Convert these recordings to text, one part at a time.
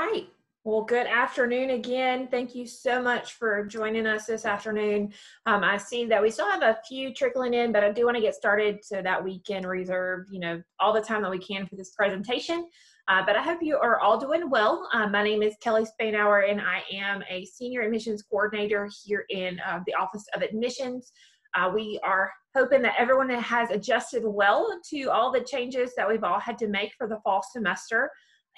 right. Well, good afternoon again. Thank you so much for joining us this afternoon. Um, I see that we still have a few trickling in, but I do want to get started so that we can reserve, you know, all the time that we can for this presentation. Uh, but I hope you are all doing well. Uh, my name is Kelly Spainhour, and I am a senior admissions coordinator here in uh, the Office of Admissions. Uh, we are hoping that everyone has adjusted well to all the changes that we've all had to make for the fall semester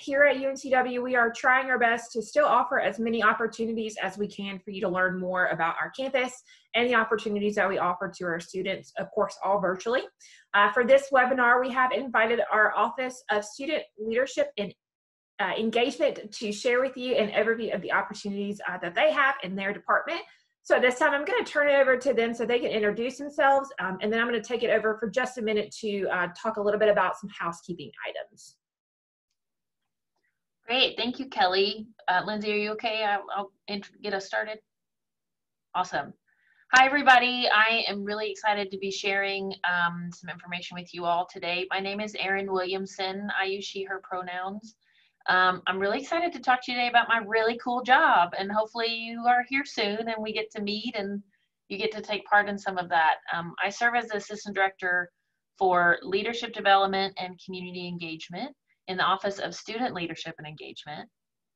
here at UNCW, we are trying our best to still offer as many opportunities as we can for you to learn more about our campus and the opportunities that we offer to our students, of course, all virtually. Uh, for this webinar, we have invited our Office of Student Leadership and uh, Engagement to share with you an overview of the opportunities uh, that they have in their department. So this time I'm going to turn it over to them so they can introduce themselves, um, and then I'm going to take it over for just a minute to uh, talk a little bit about some housekeeping items. Great, thank you, Kelly. Uh, Lindsay, are you okay? I'll, I'll get us started. Awesome. Hi, everybody. I am really excited to be sharing um, some information with you all today. My name is Erin Williamson. I use she, her pronouns. Um, I'm really excited to talk to you today about my really cool job, and hopefully you are here soon and we get to meet and you get to take part in some of that. Um, I serve as the Assistant Director for Leadership Development and Community Engagement in the Office of Student Leadership and Engagement.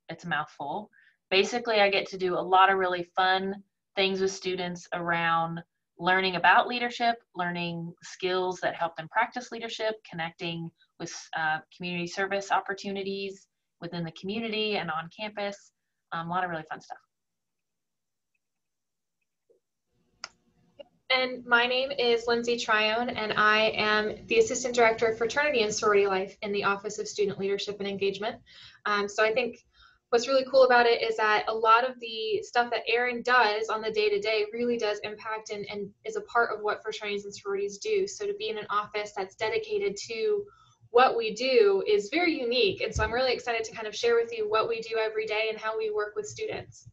It's a mouthful. Basically, I get to do a lot of really fun things with students around learning about leadership, learning skills that help them practice leadership, connecting with uh, community service opportunities within the community and on campus. Um, a lot of really fun stuff. And my name is Lindsay Trione, and I am the Assistant Director of Fraternity and Sorority Life in the Office of Student Leadership and Engagement. Um, so I think what's really cool about it is that a lot of the stuff that Erin does on the day to day really does impact and, and is a part of what fraternities and sororities do. So to be in an office that's dedicated to what we do is very unique. And so I'm really excited to kind of share with you what we do every day and how we work with students.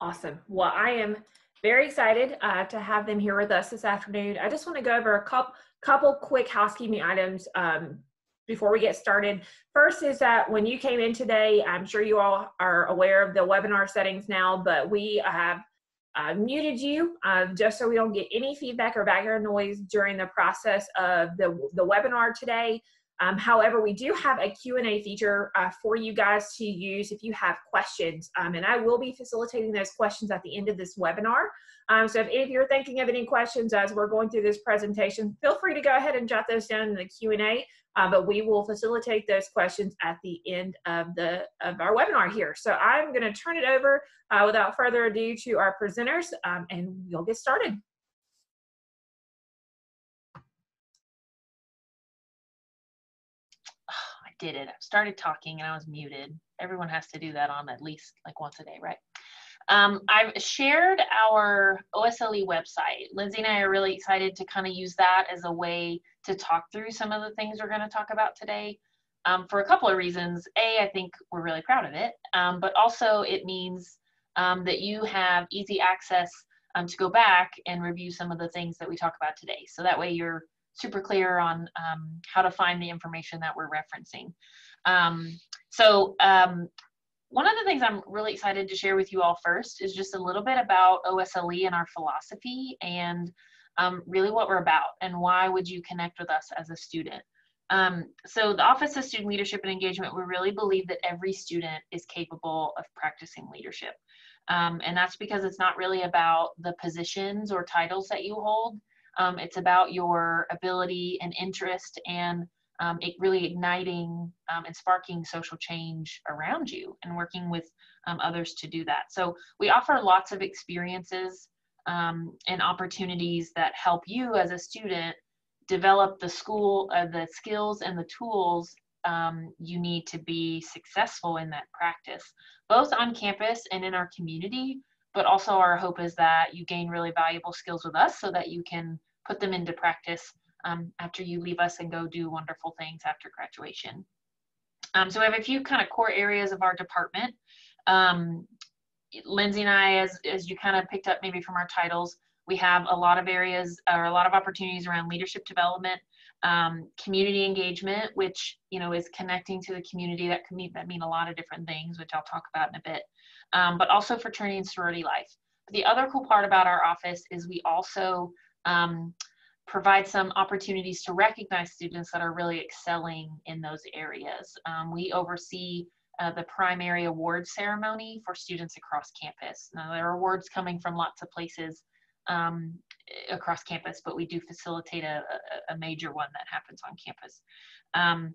Awesome. Well, I am very excited uh, to have them here with us this afternoon. I just want to go over a couple, couple quick housekeeping items um, before we get started. First is that when you came in today, I'm sure you all are aware of the webinar settings now, but we have uh, muted you uh, just so we don't get any feedback or background noise during the process of the, the webinar today. Um, however, we do have a Q&A feature uh, for you guys to use if you have questions, um, and I will be facilitating those questions at the end of this webinar. Um, so if, if you're thinking of any questions as we're going through this presentation, feel free to go ahead and jot those down in the Q&A, uh, but we will facilitate those questions at the end of, the, of our webinar here. So I'm going to turn it over uh, without further ado to our presenters, um, and we'll get started. Did it. I started talking and I was muted. Everyone has to do that on at least like once a day, right? Um, I've shared our OSLE website. Lindsay and I are really excited to kind of use that as a way to talk through some of the things we're going to talk about today um, for a couple of reasons. A, I think we're really proud of it, um, but also it means um, that you have easy access um, to go back and review some of the things that we talk about today. So that way you're super clear on um, how to find the information that we're referencing. Um, so um, one of the things I'm really excited to share with you all first is just a little bit about OSLE and our philosophy and um, really what we're about and why would you connect with us as a student. Um, so the Office of Student Leadership and Engagement, we really believe that every student is capable of practicing leadership. Um, and that's because it's not really about the positions or titles that you hold, um, it's about your ability and interest and um, it really igniting um, and sparking social change around you and working with um, others to do that. So we offer lots of experiences um, and opportunities that help you as a student develop the school, uh, the skills and the tools um, you need to be successful in that practice, both on campus and in our community, but also our hope is that you gain really valuable skills with us so that you can put them into practice um, after you leave us and go do wonderful things after graduation. Um, so we have a few kind of core areas of our department. Um, Lindsay and I, as, as you kind of picked up maybe from our titles, we have a lot of areas or a lot of opportunities around leadership development. um, community engagement, which you know is connecting to the community. That can mean that mean a lot of different things, which I'll talk about in a bit. Um, but also fraternity and sorority life. The other cool part about our office is we also um, provide some opportunities to recognize students that are really excelling in those areas. Um, we oversee uh, the primary award ceremony for students across campus. Now, there are awards coming from lots of places um, across campus, but we do facilitate a, a, major one that happens on campus. Um,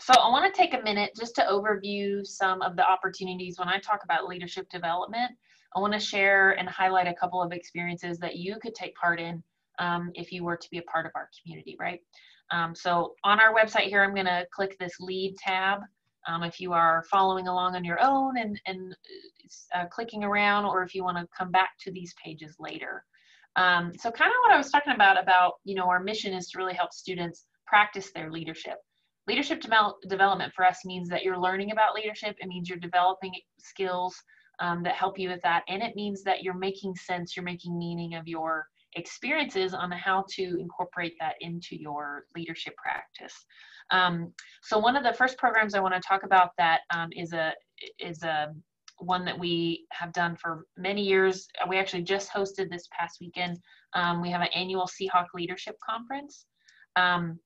so I want to take a minute just to overview some of the opportunities when I talk about leadership development. I want to share and highlight a couple of experiences that you could take part in um, if you were to be a part of our community, right? Um, so on our website here, I'm going to click this lead tab. Um, if you are following along on your own and, and uh, clicking around, or if you want to come back to these pages later. Um, so kind of what I was talking about, about, you know, our mission is to really help students practice their leadership. Leadership de development for us means that you're learning about leadership. It means you're developing skills um, that help you with that. And it means that you're making sense, you're making meaning of your experiences on how to incorporate that into your leadership practice. Um, so one of the first programs I want to talk about that um, is a is a one that we have done for many years. We actually just hosted this past weekend. Um, we have an annual Seahawk Leadership Conference. Um,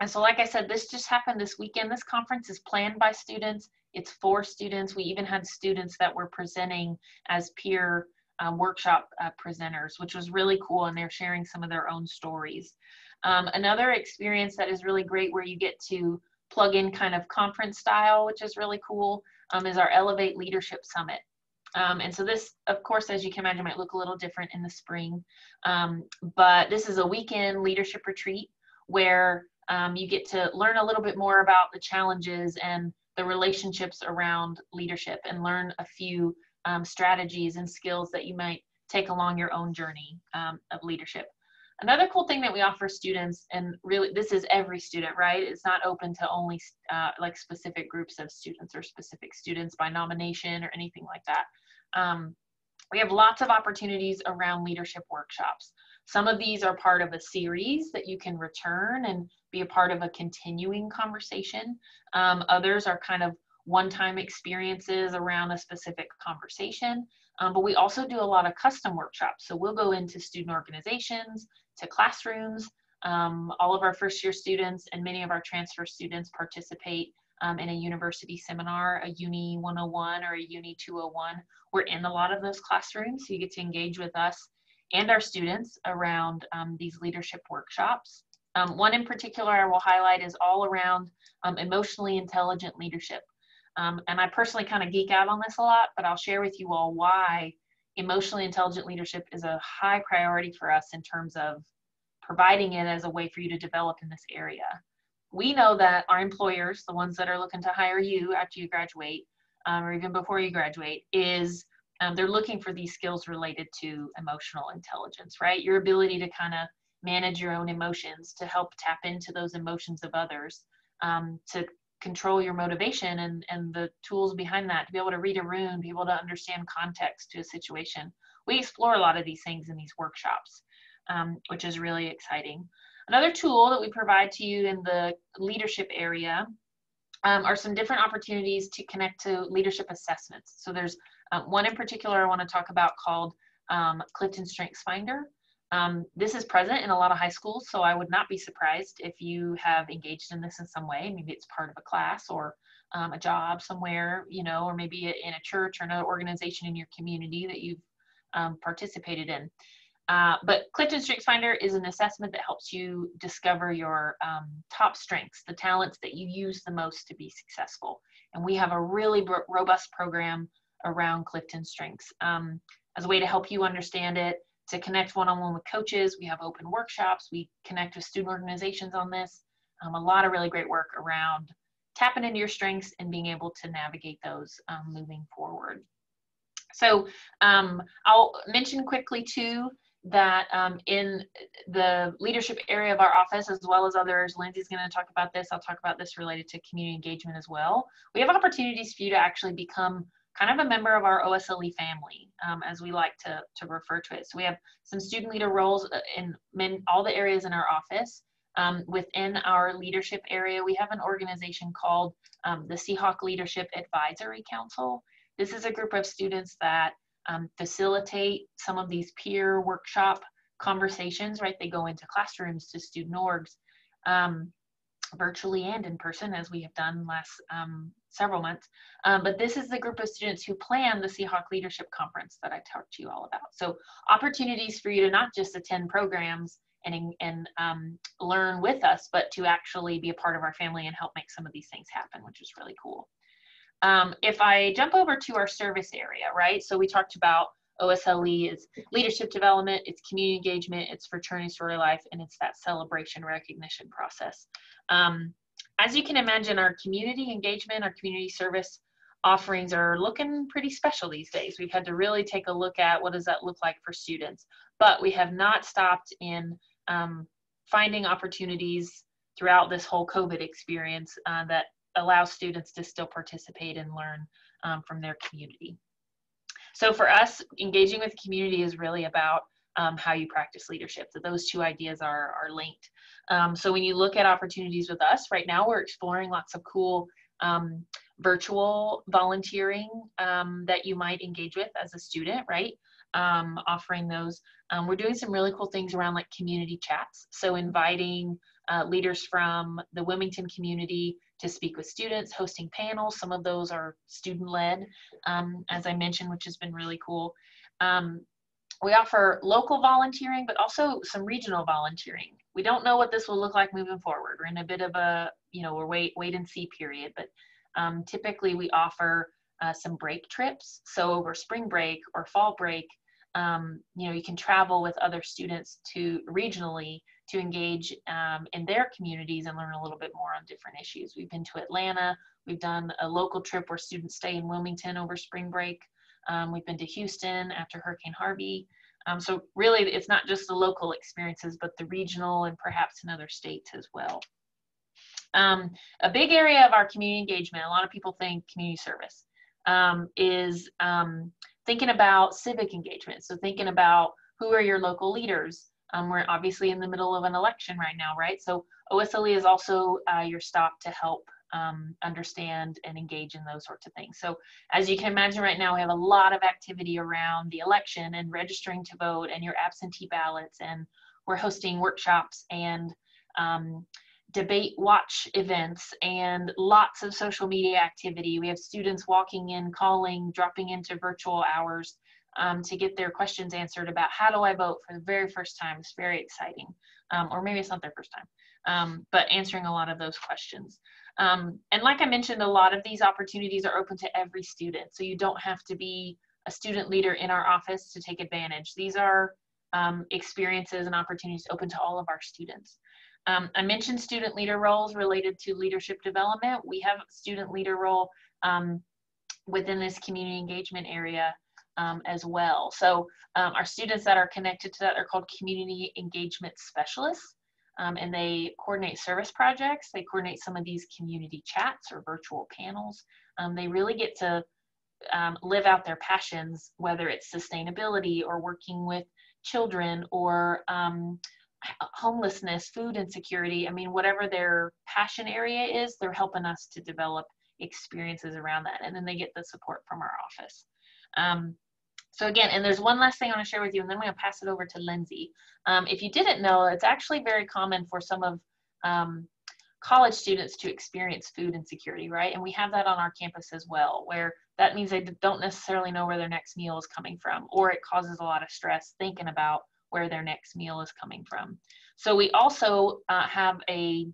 and so, like I said, this just happened this weekend. This conference is planned by students. It's for students. We even had students that were presenting as peer um, workshop uh, presenters, which was really cool, and they're sharing some of their own stories. Um, another experience that is really great where you get to plug in kind of conference style, which is really cool, um, is our Elevate Leadership Summit. Um, and so this, of course, as you can imagine, might look a little different in the spring. Um, but this is a weekend leadership retreat where um, you get to learn a little bit more about the challenges and the relationships around leadership and learn a few um, strategies and skills that you might take along your own journey um, of leadership. Another cool thing that we offer students, and really this is every student, right? It's not open to only uh, like specific groups of students or specific students by nomination or anything like that. Um, we have lots of opportunities around leadership workshops. Some of these are part of a series that you can return and be a part of a continuing conversation. Um, others are kind of one-time experiences around a specific conversation. Um, but we also do a lot of custom workshops. So we'll go into student organizations, to classrooms. Um, all of our first year students and many of our transfer students participate um, in a university seminar, a Uni 101 or a Uni 201. We're in a lot of those classrooms, so you get to engage with us and our students around um, these leadership workshops. Um, one in particular I will highlight is all around um, emotionally intelligent leadership. Um, and I personally kind of geek out on this a lot, but I'll share with you all why emotionally intelligent leadership is a high priority for us in terms of providing it as a way for you to develop in this area. We know that our employers, the ones that are looking to hire you after you graduate, um, or even before you graduate, is um, they're looking for these skills related to emotional intelligence, right? Your ability to kind of manage your own emotions, to help tap into those emotions of others, um, to control your motivation and, and the tools behind that to be able to read a room, be able to understand context to a situation. We explore a lot of these things in these workshops, um, which is really exciting. Another tool that we provide to you in the leadership area um, are some different opportunities to connect to leadership assessments. So there's um, one in particular I want to talk about called um, Clifton Strengths Finder. Um, this is present in a lot of high schools, so I would not be surprised if you have engaged in this in some way. Maybe it's part of a class or um, a job somewhere, you know, or maybe in a church or another organization in your community that you've um, participated in. Uh, but Clifton Strengths Finder is an assessment that helps you discover your um, top strengths, the talents that you use the most to be successful. And we have a really robust program around Clifton Strengths um, as a way to help you understand it to connect one-on-one with coaches. We have open workshops. We connect with student organizations on this. Um, a lot of really great work around tapping into your strengths and being able to navigate those um, moving forward. So um, I'll mention quickly too that um, in the leadership area of our office, as well as others, Lindsay's going to talk about this. I'll talk about this related to community engagement as well. We have opportunities for you to actually become kind of a member of our OSLE family, um, as we like to, to refer to it. So we have some student leader roles uh, in all the areas in our office. Um, within our leadership area, we have an organization called um, the Seahawk Leadership Advisory Council. This is a group of students that um, facilitate some of these peer workshop conversations, right? They go into classrooms to student orgs um, virtually and in person, as we have done last um, several months. Um, but this is the group of students who plan the Seahawk Leadership Conference that I talked to you all about. So opportunities for you to not just attend programs and, and um, learn with us, but to actually be a part of our family and help make some of these things happen, which is really cool. Um, if I jump over to our service area, right? So we talked about OSLE is leadership development, it's community engagement, it's fraternity sorority life, and it's that celebration recognition process. Um, as you can imagine, our community engagement, our community service offerings are looking pretty special these days. We've had to really take a look at what does that look like for students, but we have not stopped in um, finding opportunities throughout this whole COVID experience uh, that allow students to still participate and learn um, from their community. So for us, engaging with community is really about um, how you practice leadership. So those two ideas are, are linked. Um, so when you look at opportunities with us, right now we're exploring lots of cool um, virtual volunteering um, that you might engage with as a student, right? Um, offering those. Um, we're doing some really cool things around like community chats. So inviting uh, leaders from the Wilmington community to speak with students, hosting panels. Some of those are student led, um, as I mentioned, which has been really cool. Um, we offer local volunteering, but also some regional volunteering. We don't know what this will look like moving forward. We're in a bit of a, you know, we're wait, wait and see period, but um, typically we offer uh, some break trips. So over spring break or fall break, um, you know, you can travel with other students to regionally to engage um, in their communities and learn a little bit more on different issues. We've been to Atlanta. We've done a local trip where students stay in Wilmington over spring break. Um, we've been to Houston after Hurricane Harvey. Um, so really, it's not just the local experiences, but the regional and perhaps in other states as well. Um, a big area of our community engagement, a lot of people think community service, um, is um, thinking about civic engagement. So thinking about who are your local leaders, um, we're obviously in the middle of an election right now, right? So OSLE is also uh, your stop to help um, understand and engage in those sorts of things. So as you can imagine right now, we have a lot of activity around the election and registering to vote and your absentee ballots and we're hosting workshops and um, debate watch events and lots of social media activity. We have students walking in, calling, dropping into virtual hours um, to get their questions answered about how do I vote for the very first time. It's very exciting. Um, or maybe it's not their first time, um, but answering a lot of those questions. Um, and like I mentioned, a lot of these opportunities are open to every student. So you don't have to be a student leader in our office to take advantage. These are um, experiences and opportunities open to all of our students. Um, I mentioned student leader roles related to leadership development. We have student leader role within this community engagement area um, as well. So um, our students that are connected to that are called community engagement specialists. Um, and they coordinate service projects. They coordinate some of these community chats or virtual panels. Um, they really get to um, live out their passions, whether it's sustainability or working with children or um, homelessness, food insecurity. I mean, whatever their passion area is, they're helping us to develop experiences around that. And then they get the support from our office. Um, so again, and there's one last thing I want to share with you, and then I'm going to pass it over to Lindsay. Um, if you didn't know, it's actually very common for some of um, college students to experience food insecurity, right? And we have that on our campus as well, where that means they don't necessarily know where their next meal is coming from, or it causes a lot of stress thinking about where their next meal is coming from. So we also uh, have a,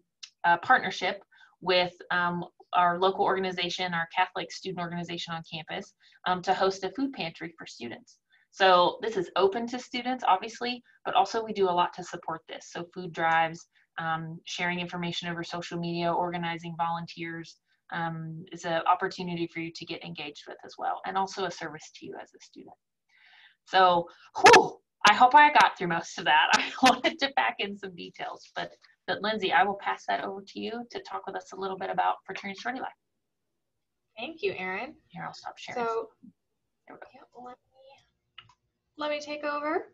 a, partnership with um, our local organization, our Catholic student organization on campus, um, to host a food pantry for students. So this is open to students, obviously, but also we do a lot to support this. So food drives, um, sharing information over social media, organizing volunteers um, is an opportunity for you to get engaged with as well, and also a service to you as a student. So, whew, I hope I got through most of that. I wanted to pack in some details, but but Lindsay, I will pass that over to you to talk with us a little bit about fraternity and sorority life. Thank you, Erin. Here, I'll stop sharing. So, yeah, let, me, let me take over.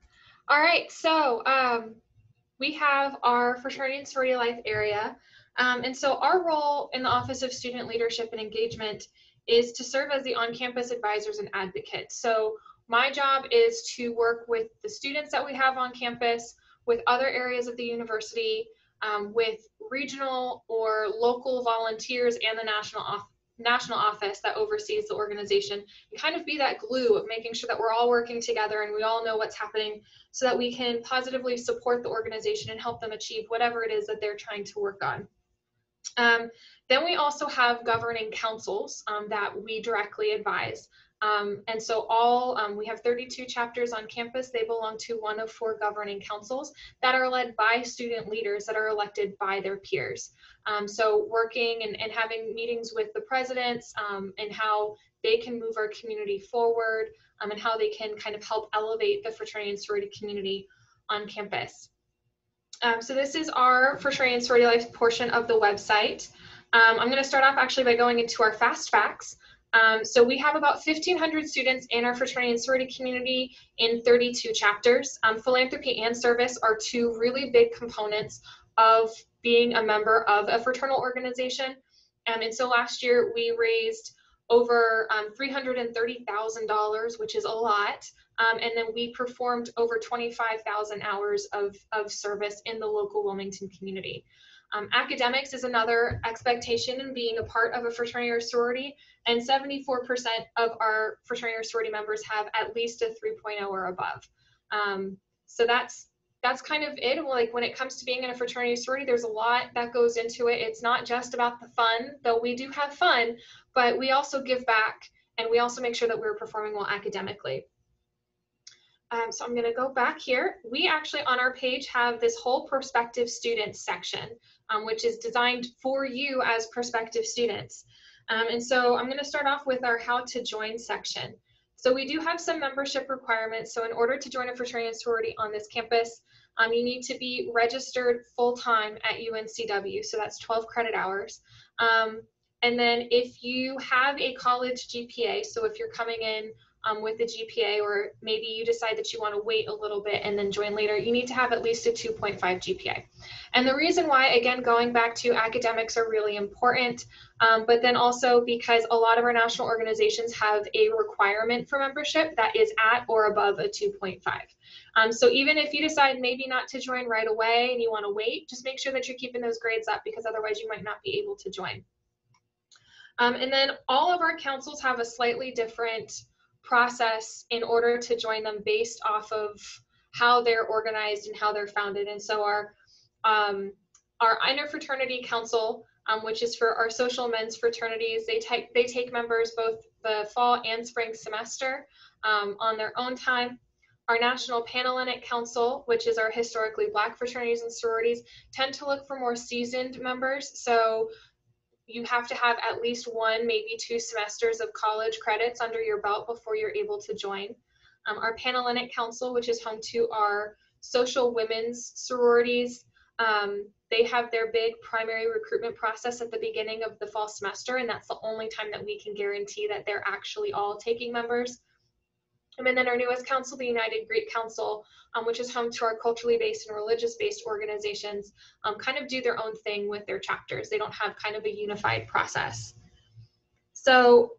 All right, so um, we have our fraternity and sorority life area. Um, and so our role in the Office of Student Leadership and Engagement is to serve as the on-campus advisors and advocates. So my job is to work with the students that we have on campus, with other areas of the university, um, with regional or local volunteers and the national off national office that oversees the organization and kind of be that glue of making sure that we're all working together and we all know what's happening so that we can positively support the organization and help them achieve whatever it is that they're trying to work on. Um, then we also have governing councils um, that we directly advise. Um, and so all, um, we have 32 chapters on campus. They belong to one of four governing councils that are led by student leaders that are elected by their peers. Um, so working and, and having meetings with the presidents um, and how they can move our community forward um, and how they can kind of help elevate the fraternity and sorority community on campus. Um, so this is our fraternity and sorority life portion of the website. I'm going to start off actually by going into our fast facts. Um, so we have about 1,500 students in our fraternity and sorority community in 32 chapters. Um, philanthropy and service are two really big components of being a member of a fraternal organization. Um, and so last year we raised over um, $330,000, which is a lot. Um, and then we performed over 25,000 hours of, of service in the local Wilmington community. Um, academics is another expectation in being a part of a fraternity or sorority, and 74% of our fraternity or sorority members have at least a 3.0 or above. Um, so that's that's kind of it. Like when it comes to being in a fraternity or sorority, there's a lot that goes into it. It's not just about the fun, though we do have fun, but we also give back and we also make sure that we're performing well academically. Um, so I'm going to go back here. We actually on our page have this whole prospective students section um, which is designed for you as prospective students. Um, and so I'm going to start off with our how to join section. So we do have some membership requirements. So in order to join a fraternity and sorority on this campus, um, you need to be registered full-time at UNCW. So that's 12 credit hours. Um, and then if you have a college GPA, so if you're coming in um, with the GPA, or maybe you decide that you want to wait a little bit and then join later, you need to have at least a 2.5 GPA. And the reason why, again, going back to academics are really important, um, but then also because a lot of our national organizations have a requirement for membership that is at or above a 2.5. Um, so even if you decide maybe not to join right away and you want to wait, just make sure that you're keeping those grades up because otherwise you might not be able to join. Um, and then all of our councils have a slightly different process in order to join them based off of how they're organized and how they're founded. And so our um, our interfraternity council, um, which is for our social men's fraternities, they take they take members both the fall and spring semester um, on their own time. Our National Panhellenic Council, which is our historically black fraternities and sororities, tend to look for more seasoned members. So you have to have at least one, maybe two semesters of college credits under your belt before you're able to join. Um, our Panhellenic Council, which is home to our social women's sororities, um, they have their big primary recruitment process at the beginning of the fall semester, and that's the only time that we can guarantee that they're actually all taking members. And then our newest council, the United Greek Council, um, which is home to our culturally based and religious based organizations, um, kind of do their own thing with their chapters. They don't have kind of a unified process. So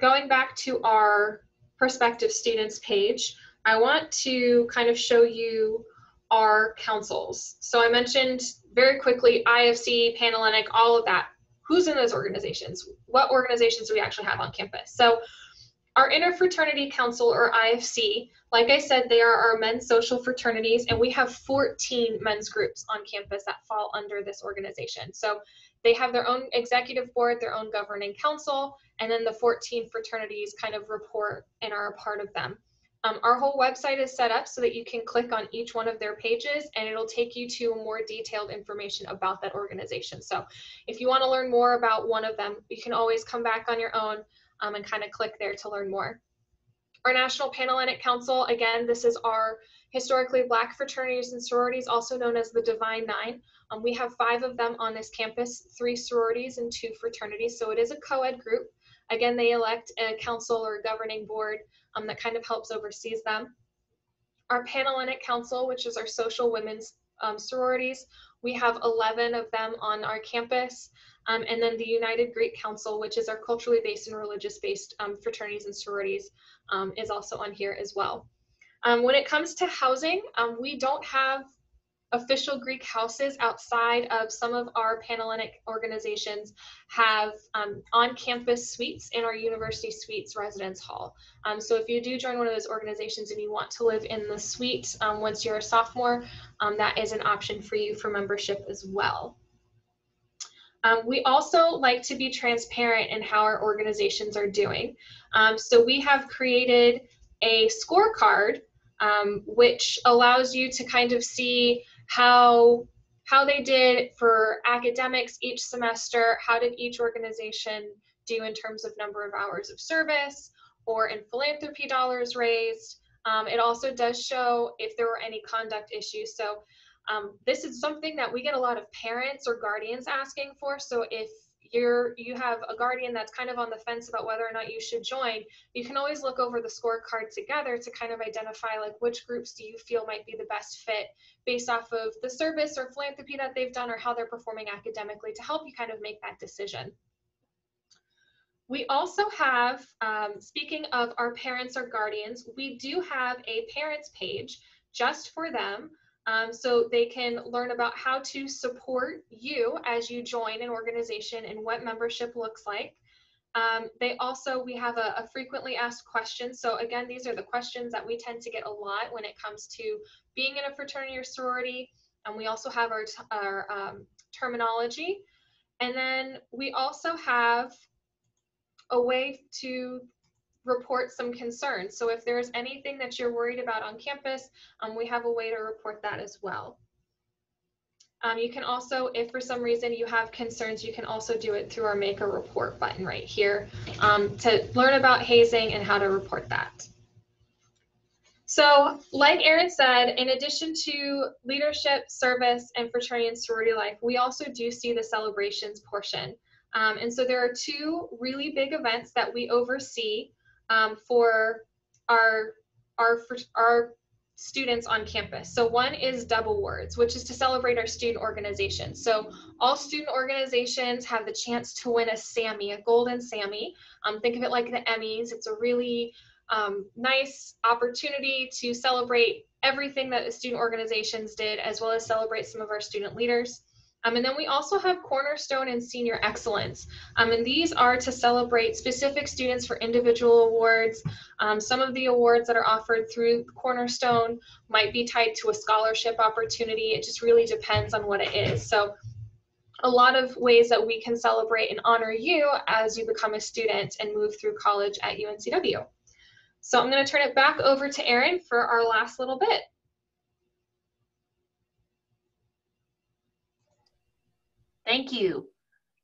going back to our prospective students page, I want to kind of show you our councils. So I mentioned very quickly IFC, Panhellenic, all of that. Who's in those organizations? What organizations do we actually have on campus? So our Interfraternity Council, or IFC, like I said, they are our men's social fraternities, and we have 14 men's groups on campus that fall under this organization. So they have their own executive board, their own governing council, and then the 14 fraternities kind of report and are a part of them. Um, our whole website is set up so that you can click on each one of their pages and it'll take you to more detailed information about that organization. So if you want to learn more about one of them, you can always come back on your own um, and kind of click there to learn more. Our National Panhellenic Council, again, this is our historically black fraternities and sororities, also known as the Divine Nine. Um, we have five of them on this campus, three sororities and two fraternities, so it is a co-ed group. Again, they elect a council or a governing board um, that kind of helps oversees them. Our Panhellenic Council, which is our social women's um, sororities. We have 11 of them on our campus. Um, and then the United Greek Council, which is our culturally based and religious based um, fraternities and sororities, um, is also on here as well. Um, when it comes to housing, um, we don't have official Greek houses outside of some of our Panhellenic organizations have um, on-campus suites in our university suites residence hall. Um, so if you do join one of those organizations and you want to live in the suite um, once you're a sophomore, um, that is an option for you for membership as well. Um, we also like to be transparent in how our organizations are doing. Um, so we have created a scorecard um, which allows you to kind of see how how they did for academics each semester, how did each organization do in terms of number of hours of service or in philanthropy dollars raised. Um, it also does show if there were any conduct issues. So um, this is something that we get a lot of parents or guardians asking for. So if you're you have a guardian that's kind of on the fence about whether or not you should join, you can always look over the scorecard together to kind of identify like which groups do you feel might be the best fit based off of the service or philanthropy that they've done or how they're performing academically to help you kind of make that decision. We also have, um, speaking of our parents or guardians, we do have a parents page just for them um, so they can learn about how to support you as you join an organization and what membership looks like. Um, they also, we have a, a, frequently asked questions. So again, these are the questions that we tend to get a lot when it comes to being in a fraternity or sorority. And we also have our, our um, terminology. And then we also have a way to report some concerns. So if there's anything that you're worried about on campus, um, we have a way to report that as well. Um, you can also, if for some reason you have concerns, you can also do it through our make a report button right here um, to learn about hazing and how to report that. So like Erin said, in addition to leadership, service, and fraternity and sorority life, we also do see the celebrations portion. Um, and so there are two really big events that we oversee um, for our our our students on campus. So one is double Awards, which is to celebrate our student organizations. So all student organizations have the chance to win a Sammy, a golden Sammy. Um, think of it like the Emmys. It's a really um, nice opportunity to celebrate everything that the student organizations did, as well as celebrate some of our student leaders. Um, and then we also have Cornerstone and Senior Excellence. Um, and these are to celebrate specific students for individual awards. Um, some of the awards that are offered through Cornerstone might be tied to a scholarship opportunity. It just really depends on what it is. So a lot of ways that we can celebrate and honor you as you become a student and move through college at UNCW. So I'm going to turn it back over to Erin for our last little bit. Thank you.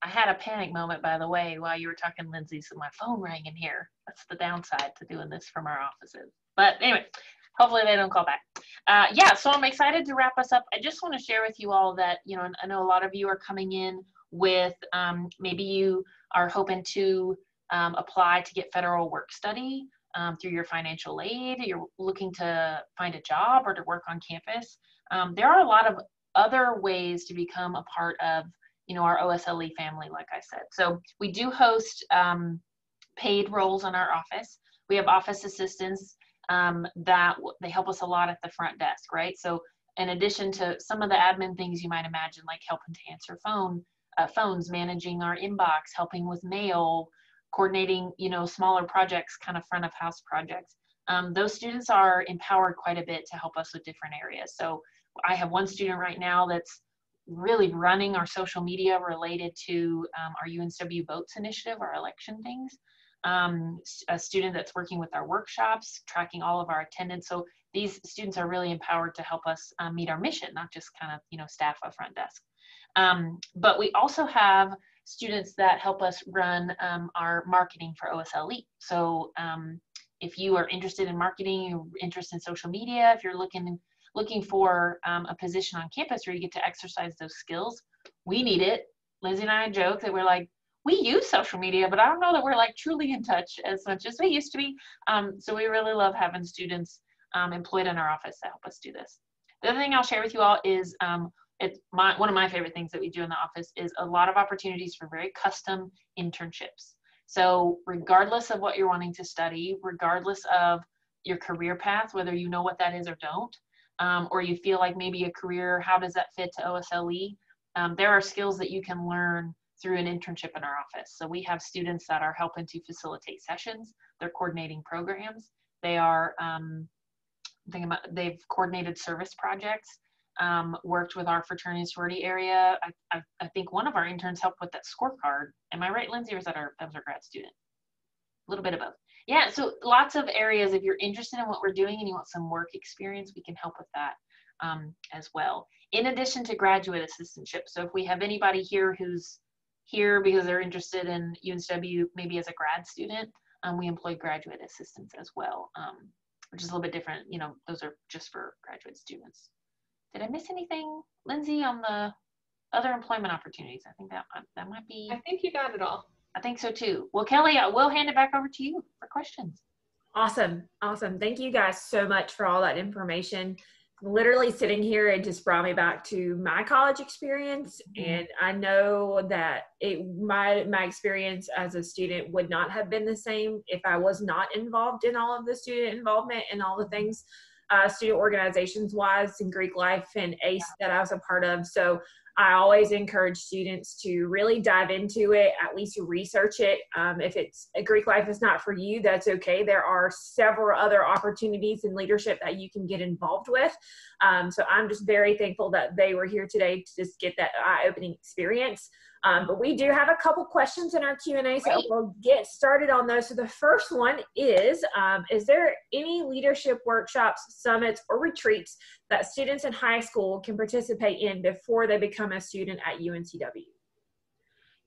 I had a panic moment, by the way, while you were talking, Lindsay, so my phone rang in here. That's the downside to doing this from our offices. But anyway, hopefully they don't call back. Uh, yeah, so I'm excited to wrap us up. I just want to share with you all that, you know, I know a lot of you are coming in with um, maybe you are hoping to um, apply to get federal work study um, through your financial aid, you're looking to find a job or to work on campus. Um, there are a lot of other ways to become a part of you know, our OSLE family, like I said. So we do host um, paid roles in our office. We have office assistants um, that they help us a lot at the front desk, right? So in addition to some of the admin things you might imagine, like helping to answer phone uh, phones, managing our inbox, helping with mail, coordinating, you know, smaller projects, kind of front of house projects. Um, those students are empowered quite a bit to help us with different areas. So I have one student right now that's really running our social media related to um, our UNCW Votes initiative, our election things. Um, a student that's working with our workshops, tracking all of our attendance. So these students are really empowered to help us um, meet our mission, not just kind of, you know, staff a front desk. Um, but we also have students that help us run um, our marketing for OSLE. So um, if you are interested in marketing, you're interested in social media, if you're looking looking for um, a position on campus where you get to exercise those skills, we need it. Lizzie and I joke that we're like, we use social media, but I don't know that we're like truly in touch as much as we used to be. Um, so we really love having students um, employed in our office to help us do this. The other thing I'll share with you all is um, it's my, one of my favorite things that we do in the office is a lot of opportunities for very custom internships. So regardless of what you're wanting to study, regardless of your career path, whether you know what that is or don't, um, or you feel like maybe a career, how does that fit to OSLE? Um, there are skills that you can learn through an internship in our office. So we have students that are helping to facilitate sessions. They're coordinating programs. They are um, about they've coordinated service projects um, worked with our fraternity and sorority area. I, I, I, think one of our interns helped with that scorecard. Am I right, Lindsay, or is that our, that was our grad student? A little bit of both. Yeah, so lots of areas. If you're interested in what we're doing and you want some work experience, we can help with that um, as well. In addition to graduate assistantship. So if we have anybody here who's here because they're interested in UNCW, maybe as a grad student, um, we employ graduate assistants as well, um, which is a little bit different. You know, those are just for graduate students. Did I miss anything, Lindsay, on the other employment opportunities? I think that that might be. I think you got it all. I think so too. Well, Kelly, I will hand it back over to you for questions. Awesome. Awesome. Thank you guys so much for all that information. Literally sitting here, it just brought me back to my college experience. Mm-hmm. And I know that it my my experience as a student would not have been the same if I was not involved in all of the student involvement and all the things uh, student organizations wise in Greek life and ACE that I was a part of. So I always encourage students to really dive into it, at least research it. Um, if it's a Greek life is not for you, that's okay. There are several other opportunities in leadership that you can get involved with. Um, so I'm just very thankful that they were here today to just get that eye-opening experience. Um, but we do have a couple questions in our Q&A, so we'll get started on those. So the first one is, um, is there any leadership workshops, summits, or retreats that students in high school can participate in before they become a student at UNCW?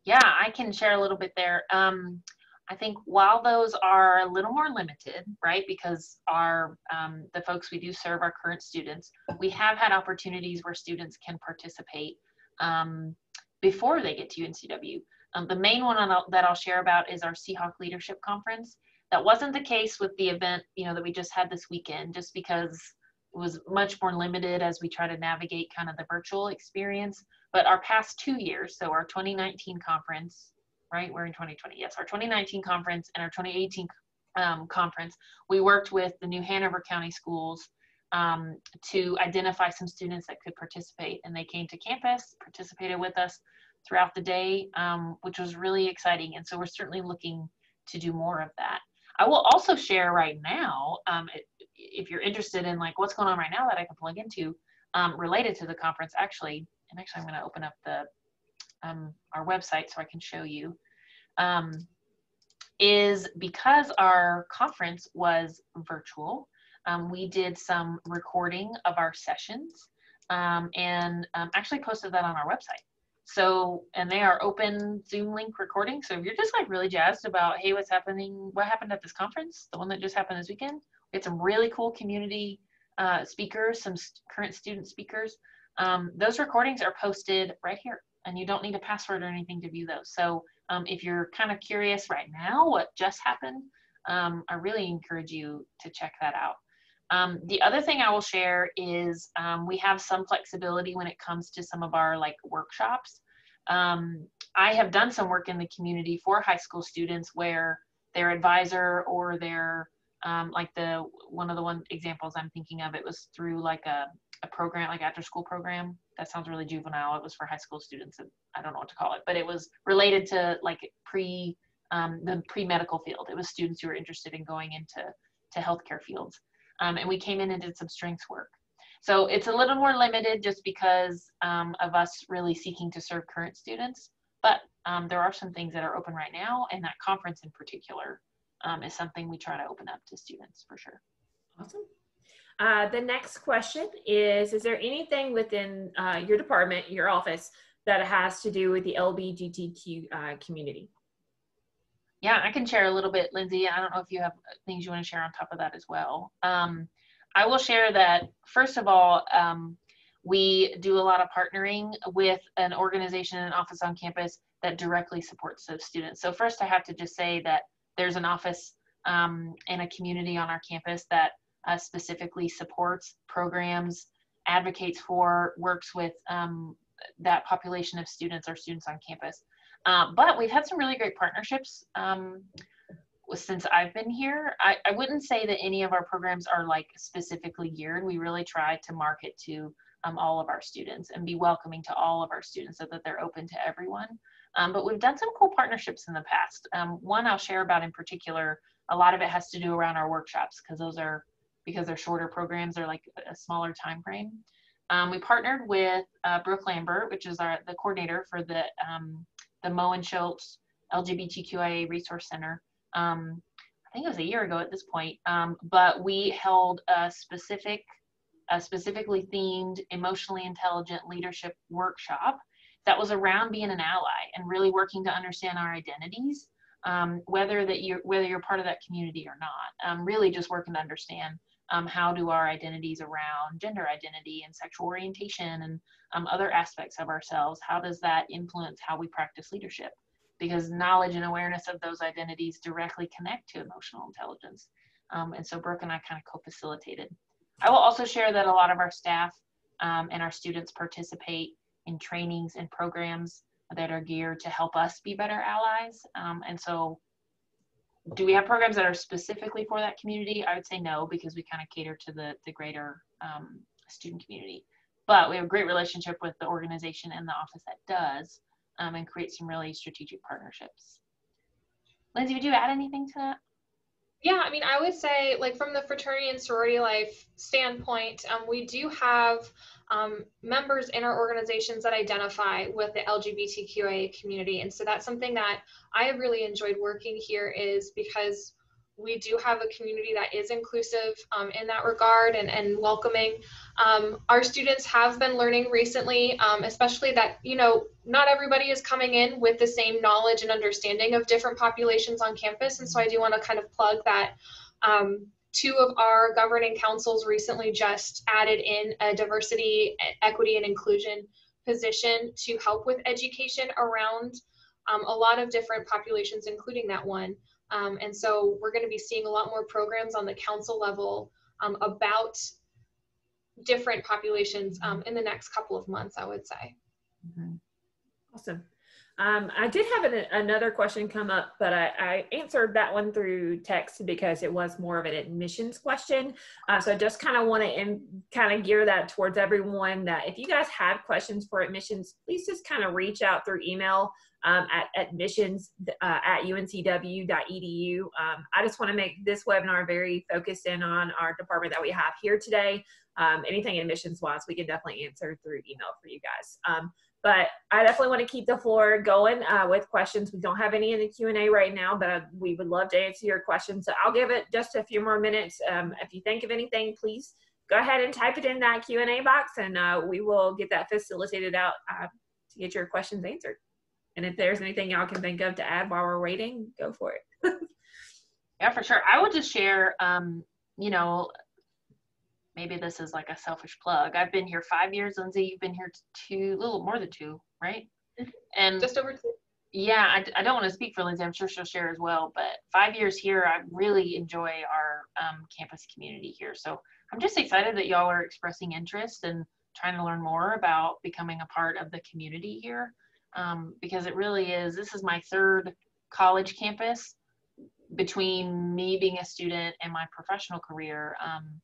Yeah, I can share a little bit there. Um, I think while those are a little more limited, right, because our um, the folks we do serve are current students, we have had opportunities where students can participate um, before they get to UNCW. Um, the main one that I'll share about is our Seahawk Leadership Conference. That wasn't the case with the event, you know, that we just had this weekend, just because it was much more limited as we try to navigate kind of the virtual experience. But our past two years, so our 2019 conference, right? We're in 2020. Yes, our 2019 conference and our 2018 um, conference, we worked with the New Hanover County schools um, to identify some students that could participate. And they came to campus, participated with us throughout the day, um, which was really exciting. And so we're certainly looking to do more of that. I will also share right now, um, if you're interested in like what's going on right now that I can plug into um, related to the conference, actually, and actually I'm going to open up the um, our website so I can show you. Um, is because our conference was virtual, um, we did some recording of our sessions um, and um, actually posted that on our website. So, and they are open Zoom link recording. So if you're just like really jazzed about, hey, what's happening, what happened at this conference, the one that just happened this weekend, we had some really cool community uh, speakers, some st current student speakers. Um, those recordings are posted right here and you don't need a password or anything to view those. So um, if you're kind of curious right now what just happened, um, I really encourage you to check that out. Um, the other thing I will share is um, we have some flexibility when it comes to some of our like workshops. Um, I have done some work in the community for high school students where their advisor or their um, like the one of the one examples I'm thinking of it was through like a, a program like after school program. That sounds really juvenile. It was for high school students and I don't know what to call it but it was related to like pre um, the pre-medical field. It was students who were interested in going into to healthcare fields um, and we came in and did some strengths work. So it's a little more limited just because um, of us really seeking to serve current students, but um, there are some things that are open right now, and that conference in particular um, is something we try to open up to students for sure. Awesome. Uh, the next question is, is there anything within uh, your department, your office, that has to do with the LBGTQ uh, community? Yeah, I can share a little bit, Lindsay. I don't know if you have things you want to share on top of that as well. Um, I will share that, first of all, um, we do a lot of partnering with an organization and office on campus that directly supports those students. So first I have to just say that there's an office um, and a community on our campus that uh, specifically supports programs advocates for, works with um, that population of students or students on campus. Uh, but we've had some really great partnerships um, since I've been here. I, I wouldn't say that any of our programs are like specifically geared. We really try to market to um, all of our students and be welcoming to all of our students so that they're open to everyone. Um, but we've done some cool partnerships in the past. Um, one I'll share about in particular, a lot of it has to do around our workshops because those are, because they're shorter programs, they're like a smaller time frame. Um, we partnered with uh, Brooke Lambert, which is our the coordinator for the um, the Moen Schultz LGBTQIA Resource Center. Um, I think it was a year ago at this point, um, but we held a specific, a specifically themed emotionally intelligent leadership workshop that was around being an ally and really working to understand our identities, um, whether that you whether you're part of that community or not. Um, really, just working to understand um, how do our identities around gender identity and sexual orientation and um, other aspects of ourselves, how does that influence how we practice leadership? Because knowledge and awareness of those identities directly connect to emotional intelligence. Um, and so Brooke and I kind of co-facilitated. I will also share that a lot of our staff um, and our students participate in trainings and programs that are geared to help us be better allies. Um, and so do we have programs that are specifically for that community? I would say no, because we kind of cater to the, the greater um, student community. But we have a great relationship with the organization and the office that does um, and create some really strategic partnerships. Lindsay, would you add anything to that? Yeah, I mean, I would say, like, from the fraternity and sorority life standpoint, um, we do have um, members in our organizations that identify with the LGBTQIA community. And so that's something that I have really enjoyed working here is because we do have a community that is inclusive um, in that regard and, and welcoming. Um, our students have been learning recently, um, especially that, you know, not everybody is coming in with the same knowledge and understanding of different populations on campus. And so I do want to kind of plug that. Um, two of our governing councils recently just added in a diversity, equity, and inclusion position to help with education around um, a lot of different populations, including that one. Um, and so we're going to be seeing a lot more programs on the council level um, about different populations um, in the next couple of months, I would say. Awesome. Um, I did have an, another question come up, but I, I, answered that one through text because it was more of an admissions question. Uh, so I just kind of want to kind of gear that towards everyone that if you guys have questions for admissions, please just kind of reach out through email um, at admissions uh, at uncw.edu. Um, I just want to make this webinar very focused in on our department that we have here today. Um, anything admissions wise, we can definitely answer through email for you guys. But I definitely want to keep the floor going uh, with questions. We don't have any in the Q&A right now, but we would love to answer your questions. So I'll give it just a few more minutes. Um, if you think of anything, please go ahead and type it in that Q&A box and uh, we will get that facilitated out uh, to get your questions answered. And if there's anything y'all can think of to add while we're waiting, go for it. yeah, for sure. I would just share, um, you know, maybe this is like a selfish plug. I've been here five years, Lindsay. You've been here two, a little more than two, right? Mm-hmm. And just over two. Yeah, I, I don't want to speak for Lindsay. I'm sure she'll share as well. But five years here, I really enjoy our um, campus community here. So I'm just excited that y'all are expressing interest and trying to learn more about becoming a part of the community here. Um, because it really is, this is my third college campus between me being a student and my professional career. Um,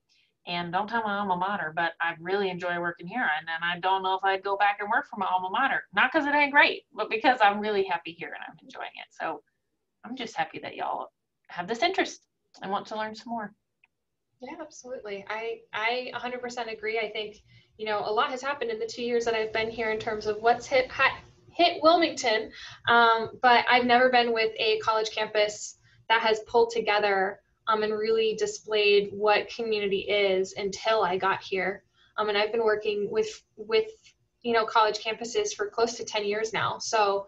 and don't tell my alma mater, but I really enjoy working here. And, and I don't know if I'd go back and work for my alma mater. Not because it ain't great, but because I'm really happy here and I'm enjoying it. So I'm just happy that y'all have this interest and want to learn some more. Yeah, absolutely. I I 100% agree. I think you know a lot has happened in the two years that I've been here in terms of what's hit hit Wilmington, um, but I've never been with a college campus that has pulled together um, and really displayed what community is until I got here. Um, and I've been working with with you know college campuses for close to 10 years now. So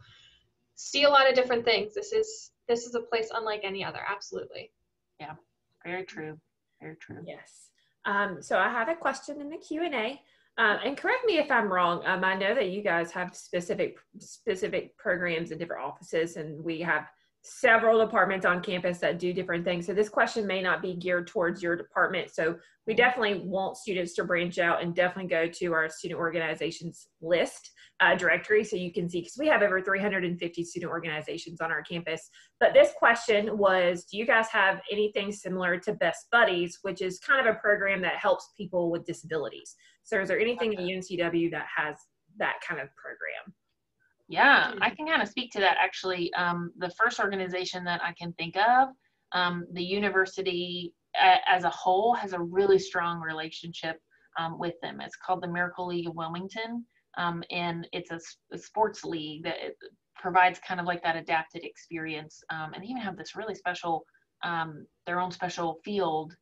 see a lot of different things. This is this is a place unlike any other. Absolutely. Yeah, very true. Very true. Yes. Um, so I have a question in the Q and A. Uh, and correct me if I'm wrong. Um, I know that you guys have specific specific programs in different offices, and we have several departments on campus that do different things. So this question may not be geared towards your department. So we definitely want students to branch out and definitely go to our student organizations list uh, directory so you can see because we have over 350 student organizations on our campus. But this question was, do you guys have anything similar to Best Buddies, which is kind of a program that helps people with disabilities? So is there anything okay. at UNCW that has that kind of program? Yeah, I can kind of speak to that actually. Um, the first organization that I can think of, um, the university as a whole has a really strong relationship um, with them. It's called the Miracle League of Wilmington, um, and it's a, a, sports league that provides kind of like that adapted experience. Um, and they even have this really special, um, their own special field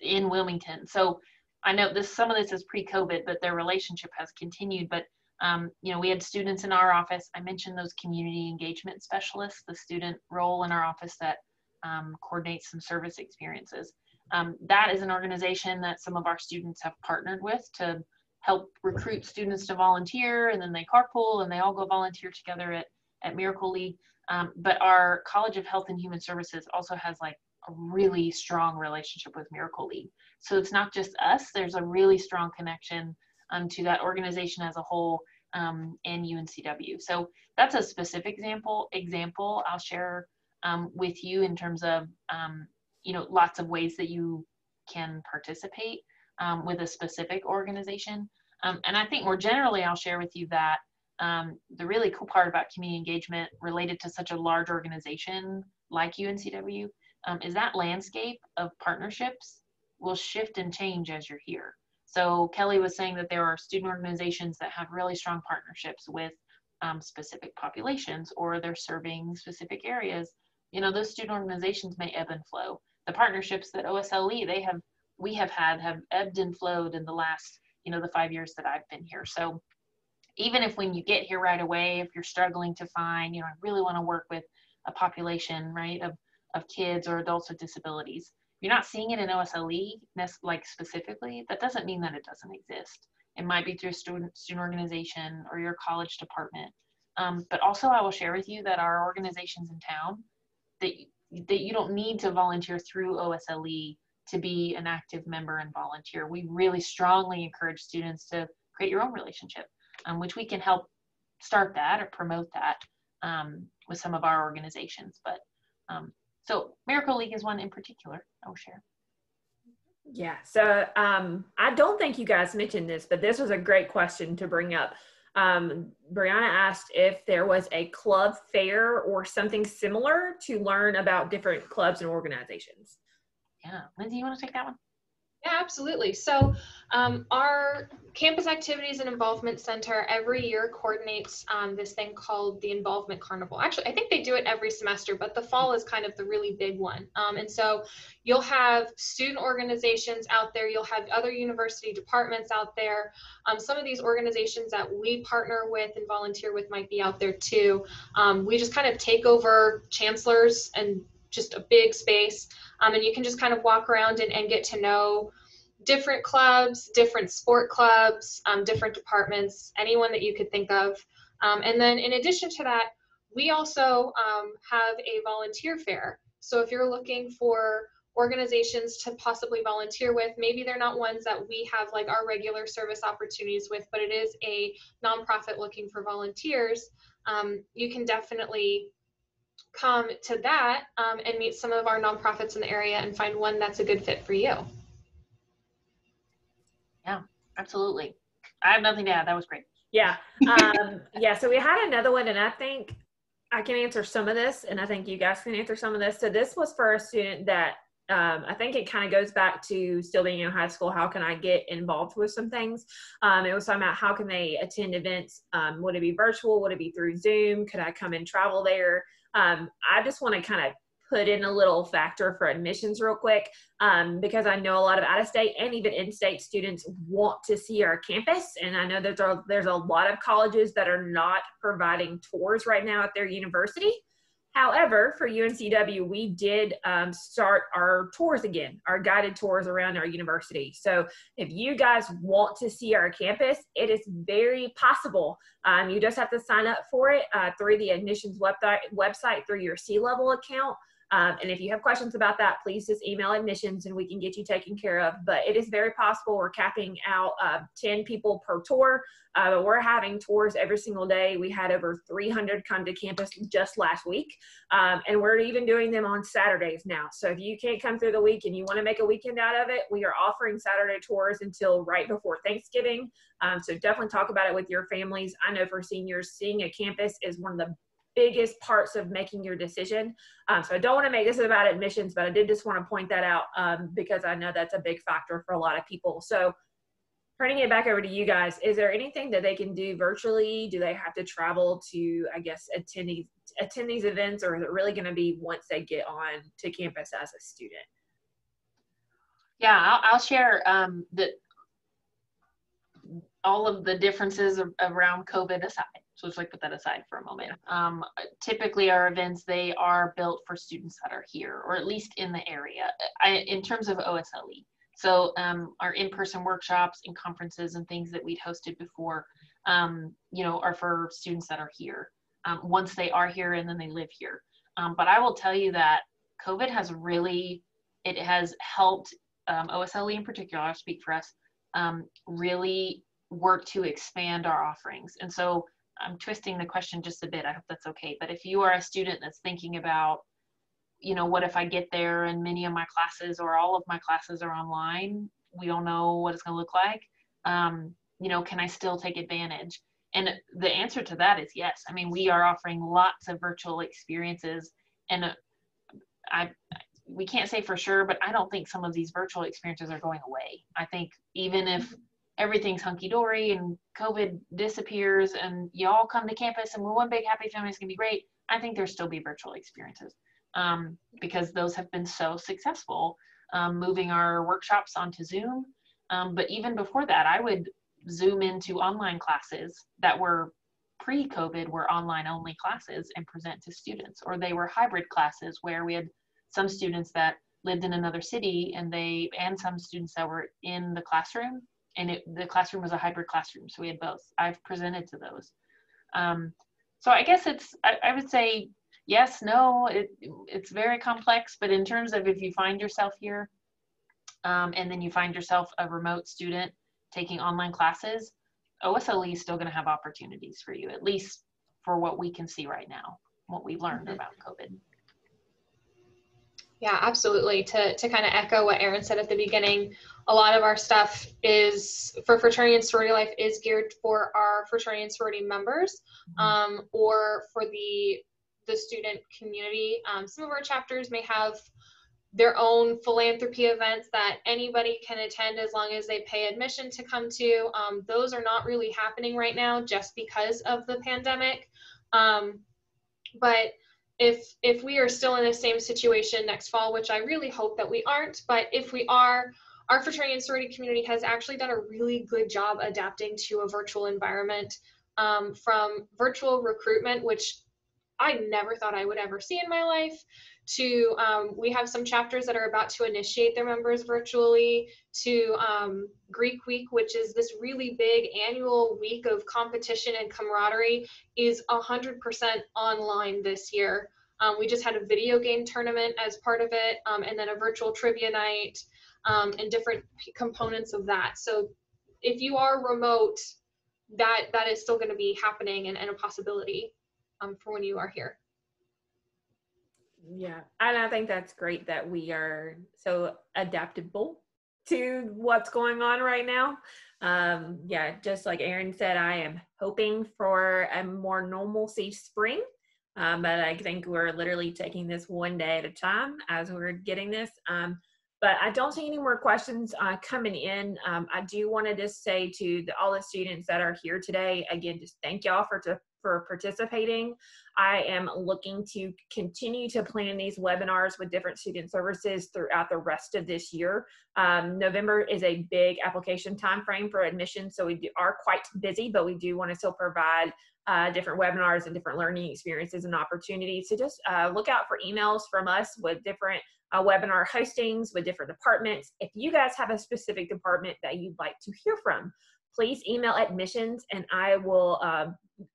in Wilmington. So I know this some of this is pre-COVID, but their relationship has continued. But um, you know, we had students in our office. I mentioned those community engagement specialists, the student role in our office that um, coordinates some service experiences. Um, that is an organization that some of our students have partnered with to help recruit students to volunteer, and then they carpool and they all go volunteer together at, at Miracle League. Um, but our College of Health and Human Services also has like a really strong relationship with Miracle League. So it's not just us, there's a really strong connection um, to that organization as a whole um, and UNCW. So that's a specific example example I'll share um, with you in terms of um, you know lots of ways that you can participate um, with a specific organization. Um, and I think more generally, I'll share with you that the really cool part about community engagement related to such a large organization like UNCW is that landscape of partnerships will shift and change as you're here. So Kelly was saying that there are student organizations that have really strong partnerships with um, specific populations or they're serving specific areas. You know, those student organizations may ebb and flow. The partnerships that OSLE they have we have had have ebbed and flowed in the last, you know, the five years that I've been here. So even if when you get here right away, if you're struggling to find, you know, I really want to work with a population, right, of, of kids or adults with disabilities, you're not seeing it in OSLE like specifically, that doesn't mean that it doesn't exist. It might be through student, student organization or your college department. Um, but also I will share with you that our organizations in town, that, that you don't need to volunteer through OSLE to be an active member and volunteer. We really strongly encourage students to create your own relationship, um, which we can help start that or promote that um, with some of our organizations. But um, so Miracle League is one in particular I will share. Yeah, so um, I don't think you guys mentioned this, but this was a great question to bring up. Um, Brianna asked if there was a club fair or something similar to learn about different clubs and organizations. Yeah, Lindsay, you want to take that one? Yeah, absolutely. So um, our Campus Activities and Involvement Center every year coordinates um, this thing called the Involvement Carnival. Actually, I think they do it every semester, but the fall is kind of the really big one. Um, and so you'll have student organizations out there, you'll have other university departments out there. Um, some of these organizations that we partner with and volunteer with might be out there too. Um, we just kind of take over chancellors and just a big space. Um, and you can just kind of walk around and, and get to know different clubs, different sport clubs, um, different departments, anyone that you could think of. Um, and then in addition to that, we also um, have a volunteer fair. So if you're looking for organizations to possibly volunteer with, maybe they're not ones that we have like our regular service opportunities with, but it is a nonprofit looking for volunteers, um, you can definitely come to that um, and meet some of our nonprofits in the area and find one that's a good fit for you. Yeah, absolutely. I have nothing to add. That was great. Yeah. Um, yeah. So we had another one, and I think I can answer some of this, and I think you guys can answer some of this. So this was for a student that um, I think it kind of goes back to still being in high school. How can I get involved with some things? Um, it was talking about how can they attend events? Um, would it be virtual? Would it be through Zoom? Could I come and travel there? Um, I just want to kind of put in a little factor for admissions real quick um, because I know a lot of out of state and even in state students want to see our campus. And I know there's a, there's a lot of colleges that are not providing tours right now at their university. However, for UNCW, we did um, start our tours again, our guided tours around our university. So if you guys want to see our campus, it is very possible. Um, you just have to sign up for it uh, through the admissions website, website through your C-level account. Um, and if you have questions about that, please just email admissions and we can get you taken care of. But it is very possible we're capping out uh, 10 people per tour. Uh, but we're having tours every single day. We had over 300 come to campus just last week. Um, and we're even doing them on Saturdays now. So if you can't come through the week and you want to make a weekend out of it, we are offering Saturday tours until right before Thanksgiving. Um, so definitely talk about it with your families. I know for seniors, seeing a campus is one of the biggest parts of making your decision. Um, so I don't want to make this about admissions, but I did just want to point that out um, because I know that's a big factor for a lot of people. So turning it back over to you guys, is there anything that they can do virtually? Do they have to travel to, I guess, attend these, attend these events or is it really going to be once they get on to campus as a student? Yeah, I'll, I'll share um, the, all of the differences around COVID aside. So let's like put that aside for a moment. Um, typically our events, they are built for students that are here or at least in the area I, in terms of OSLE. So um, our in-person workshops and conferences and things that we'd hosted before, um, you know, are for students that are here um, once they are here and then they live here. Um, but I will tell you that COVID has really, it has helped um, OSLE in particular, I'll speak for us, really work to expand our offerings. And so I'm twisting the question just a bit. I hope that's okay. But if you are a student that's thinking about, you know, what if I get there and many of my classes or all of my classes are online? We don't know what it's going to look like. Um, you know, can I still take advantage? And the answer to that is yes. I mean, we are offering lots of virtual experiences, and I we can't say for sure, but I don't think some of these virtual experiences are going away. I think even if everything's hunky dory and COVID disappears and y'all come to campus and we're one big happy family, it's gonna be great. I think there'll still be virtual experiences um, because those have been so successful. Um, moving our workshops onto Zoom. Um, but even before that, I would Zoom into online classes that were pre COVID, were online only classes and present to students, or they were hybrid classes where we had some students that lived in another city and they and some students that were in the classroom and it, the classroom was a hybrid classroom, so we had both. I've presented to those. Um, so I guess it's, I, I, would say yes, no, it, it's very complex, but in terms of if you find yourself here um, and then you find yourself a remote student taking online classes, OSLE is still gonna have opportunities for you, at least for what we can see right now, what we've learned mm -hmm. about COVID. Yeah, absolutely. To, to kind of echo what Erin said at the beginning, a lot of our stuff is for fraternity and sorority life is geared for our fraternity and sorority members mm-hmm. um, or for the the student community. Um, some of our chapters may have their own philanthropy events that anybody can attend as long as they pay admission to come to. Um, those are not really happening right now just because of the pandemic. Um, but if if we are still in the same situation next fall, which I really hope that we aren't, but if we are, our fraternity and sorority community has actually done a really good job adapting to a virtual environment um, from virtual recruitment, which I never thought I would ever see in my life, to um, we have some chapters that are about to initiate their members virtually, to um, Greek Week, which is this really big annual week of competition and camaraderie, is 100% online this year. Um, we just had a video game tournament as part of it, um, and then a virtual trivia night, um, and different components of that. So if you are remote, that that is still going to be happening and, and a possibility um, for when you are here. Yeah, and I think that's great that we are so adaptable to what's going on right now. Um, yeah, just like Erin said, I am hoping for a more normalcy spring. Um, but I think we're literally taking this one day at a time as we're getting this. Um, but I don't see any more questions uh, coming in. Um, I do want to just say to the, all the students that are here today, again, just thank y'all for to, for participating. I am looking to continue to plan these webinars with different student services throughout the rest of this year. Um, November is a big application timeframe for admission, so we do, are quite busy, but we do want to still provide uh, different webinars and different learning experiences and opportunities. So just uh, look out for emails from us with different uh, webinar hostings with different departments. If you guys have a specific department that you'd like to hear from, please email admissions and I will, uh,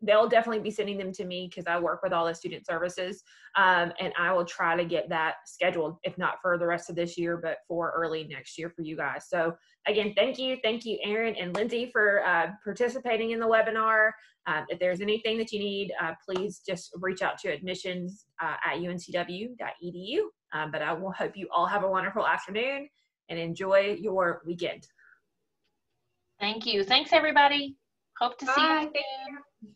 they'll definitely be sending them to me because I work with all the student services um, and I will try to get that scheduled, if not for the rest of this year, but for early next year for you guys. So again, thank you. Thank you, Erin and Lindsay for uh, participating in the webinar. Um, if there's anything that you need, uh, please just reach out to admissions uh, at uncw.edu. Um, but I will hope you all have a wonderful afternoon and enjoy your weekend. Thank you. Thanks, everybody. Hope to see Bye. you soon.